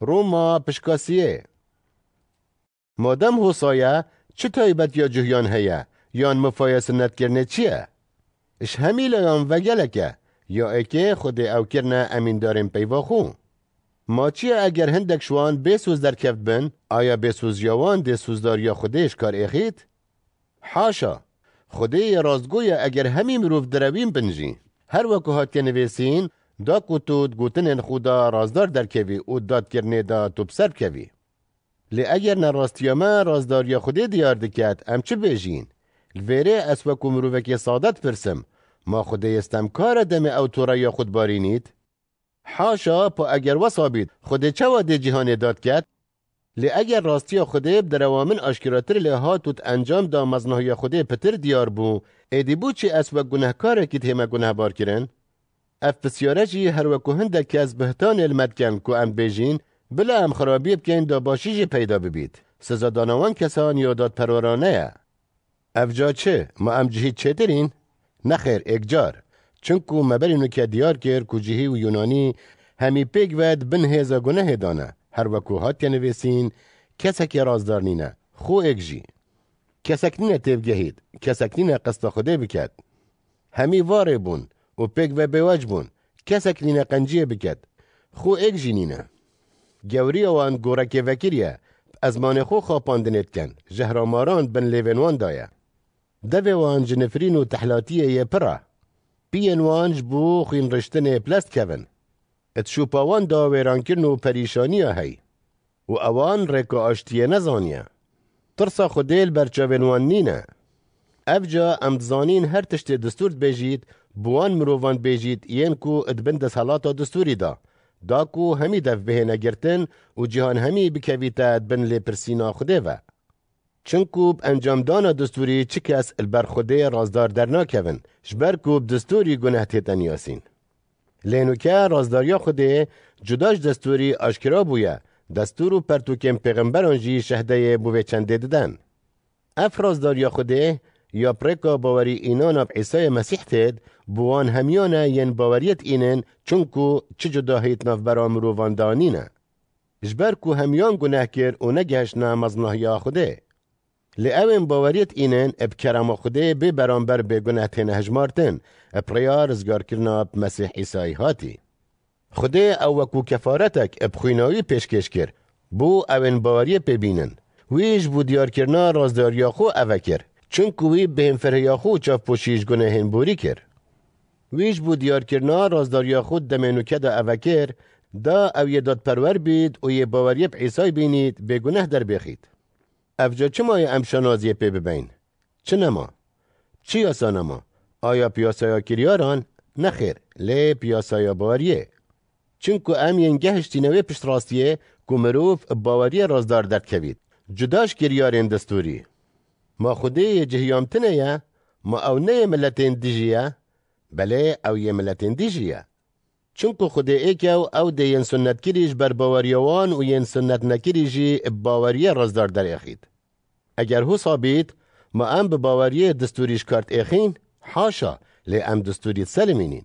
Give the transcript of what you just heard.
روما پشکاسیه مادم حسایه چه تایبت یا جهیان هیا یان مفایس ند کرنه چیه؟ اش لایان وگلکه یا اکه خود او کرنه امین داریم پیوا. ما چیه اگر هندک شوان بسوز در کفت بن آیا بسوز یاوان ده سوزدار یا خودش کار اخید؟ حاشا خودی رازگوی اگر همی مروف دروین بنجی هر وکو هات که نویسین دا کتود گوتنن خودا رازدار در کوی او داد کرنه دا تو بسر کوی لی اگر نراستیاما رازداریا خودی دیار دکت ام چه بیجین؟ الویره اس وکو مروفکی سادت پرسم ما خودی استم کار دم او تورا یا خود بارینید حاشا پا اگر وصابید خودی چه واده جهان داد کت لی اگر راستی خوده در اوامن آشکراتر لی هاتوت انجام دا مزنهای خوده پتر دیار بو ایدی بو چی اس و گناهکار اف بسیاره جی هر وکو هنده که از بهتان علمت کن کو ام بیجین بلا ام خرابی بکن دا باشی پیدا ببید. سزا دانوان کسان یاداد پرورانه افجا چه؟ ما ام جهید چه درین؟ نخیر اگجار چونکو مبرینو که دیار کر کو جهی و یونانی همی پیگ ود بن هیزا گناه دانه. هر وکو هات نویسین کسک رازدار نینه. خو اگجی کسک نینه تیوگهید کسک نینه قصد خوده بکد. همی واره بون. و پێک بە بێواج بوون کەسێک نینە قەنجە بکات خۆ ئێک ژینینە. گەوری ئەوان گۆڕەکێڤەکریە ئەزمانێ خۆ خۆپاندنێتکەن ژەهراماران بن لێڤێنواندایە دەبێوان جنفرین و تەحلاتیە یەپڕە پێنوانج بوو خوینڕشتنێ پلستکەون ئەتشوپاوان داوێرانکردن و پەریشانیە هەی. و ئەوان ڕێکۆ ئاشتیە نەزانە ترسە خودێل بەرچەوێنوان نینە. ئەفجا ئەمزانین هەر تشتێ دەستورد بێژیت بوان مروان بیجید ین کو ادبن دست حالاتا دستوری دا. دا کو همی دف بهنه گرتن و جهان همی بکویتا ادبن لی پرسینا خوده و. چنکو انجام دانا دستوری چی کس البر خوده رازدار در ناکون شبر کوب دستوری گناه تیتن یاسین لینوکه رازداریا خوده جداش دستوری آشکرا بویه دستور و پرتوکم پیغمبران جی شهده بوه چنده ددن. اف رازداریا خوده یا پرکا باوری اینان اب عیسی مسیح تید بوان همیانه ین باوریت اینن چونکو چه جدا هیت ناف برا مروان دانینه جبر کو همیان گناه کر و نگهش نامزنه خوده لی اوین باوریت اینن اب کرم خوده به برانبر به گناه تین هجمارتن. اب ریا رزگار کرنا اب مسیح عیسی هاتی. خوده او وکو کفارتک اب خویناوی پیشکش کر. بو اوین باوری ببینن. ویش بو دیار کرنا رازداریا خو اوه کر چونکو وی بهم فریا خو چاف پوشیش گناهین بوری کر ویش بو دیار کرنا رازداریا خود دمینوکه دا اوه کر دا او یه داد پرور بید و یه باوری عیسی بینید به گناه در بخید افجا چه مای امشانازی پی ببین؟ چه نما؟ چی آسا نما؟ آیا پیاسایا کریاران؟ نخیر لی پیاسایا باوریه چونکو ام ینگهشتی نوی پشت راستیه که مروف باوری رازدار درد کوید جداش کریارین دستوری ما خوده جهیامتنه یا ما او نه ملتین دیجیه بله او یه ملتین دیجیه چونکو خود ایکو او ده ین سنت کریش بر باوریوان و ین سنت نکریجی باوریه رازدار در اخید. اگر هو ثابت ما ام به باوریه دستوریش کارت اخین حاشا لی ام دستوری سلمینین.